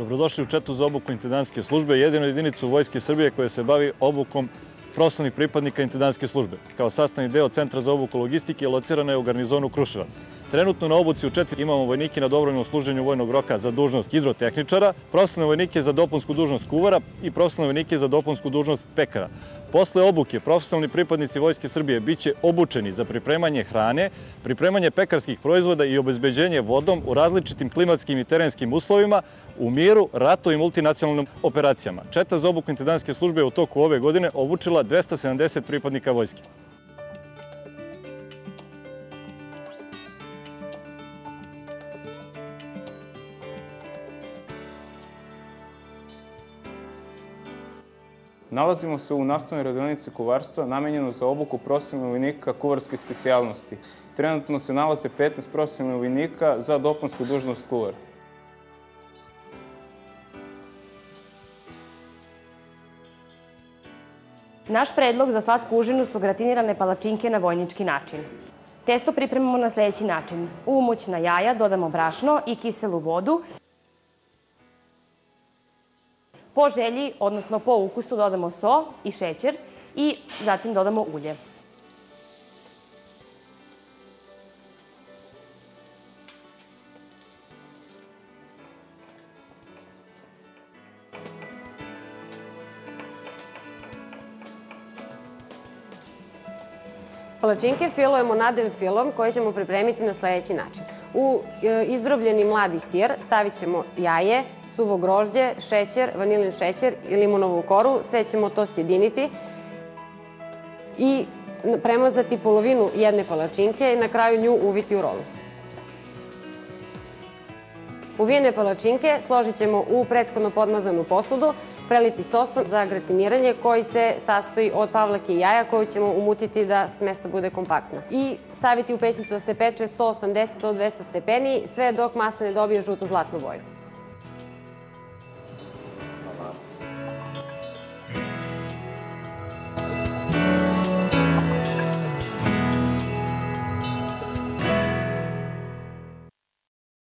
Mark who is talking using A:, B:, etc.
A: Dobrodošli u Četu za obuku intendanske službe, jedinu jedinicu Vojske Srbije koja se bavi obukom profesionalnih pripadnika intendanske službe. Kao sastavni deo Centra za obuku logistike locirana je u garnizonu Kruševac. Trenutno na obuci u četiri imamo vojnike na dobrovoljnom služenju vojnog roka za dužnost hidrotehničara, profesionalne vojnike za dopunsku dužnost kuvara i profesionalne vojnike za dopunsku dužnost pekara. Posle obuke, profesionalni pripadnici Vojske Srbije biće obučeni za pripremanje hrane, pripremanje pekarskih proizvoda i obezbeđenje vodom u različitim klimatskim i terenskim uslovima, u miru, ratu i multinacionalnim operacijama. Četa za obuku intendanske službe u toku ove godine obučila 270 pripadnika vojske.
B: Nalazimo se u nastavnoj radionici kuvarstva namenjeno za obuku profesionalnog vojnika kuvarske specijalnosti. Trenutno se nalaze 15 profesionalnog vojnika za dopunsku dužnost kuvara.
C: Naš predlog za slatku užinu su gratinirane palačinke na vojnički način. Testo pripremamo na sledeći način. U umućna jaja dodamo brašno i kiselu vodu. Po želji, odnosno po ukusu, dodamo so i šećer i zatim dodamo ulje.
D: Palačinke filujemo nadev filom koji ćemo pripremiti na sledeći način. U e, izdrobljeni mladi sir stavit ćemo jaje, suvo grožđe, šećer, vanilin šećer i limonovu koru. Sve ćemo to sjediniti i premazati polovinu jedne palačinke i na kraju nju uviti u rolu. Uvijene palačinke složit ćemo u prethodno podmazanu posudu, preliti sosom za gratiniranje koji se sastoji od pavlake i jaja koju ćemo umutiti da smesa bude kompaktna. I staviti u pećnicu da se peče 180 do 200 stepeni sve dok masa ne dobije žuto-zlatnu boju.